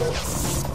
Let's go.